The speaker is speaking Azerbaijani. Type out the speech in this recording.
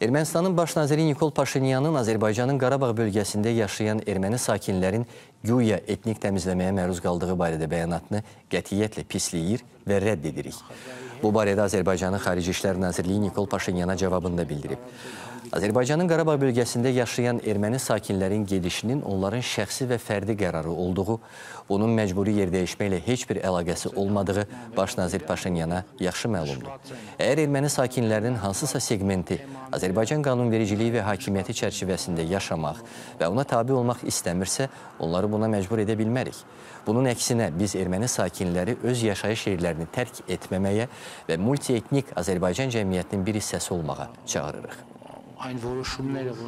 Ermənistanın baş naziri Nikol Paşinyanın Azərbaycanın Qarabağ bölgəsində yaşayan erməni sakinlərin güya etnik təmizləməyə məruz qaldığı barədə bəyanatını qətiyyətlə pisləyir və rədd edirik. Bu barədə Azərbaycanın Xarici İşlər Nazirliyi Nikol Paşinyana cavabında bildirib. Azərbaycanın Qarabağ bölgəsində yaşayan erməni sakinlərin gedişinin onların şəxsi və fərdi qərarı olduğu, bunun məcburi yerdəyişməklə heç bir əlaqəsi olmadığı baş nazir Paşinyana yaxşı məlumdur. Əgər erməni sakinlərinin hansısa segmenti Azərbaycan qanunvericiliyi və hakimiyyəti çərçivəsində yaşamaq və ona tabi olmaq istəmirsə, onları buna məcbur edə bilmərik. Bunun əksinə biz erməni sakinləri öz yaşayış yerlərini tərk etməməyə və multietnik Azərbaycan cəmiyyətinin bir hissəsi olmağa çağırırıq. այն որոշումները, որ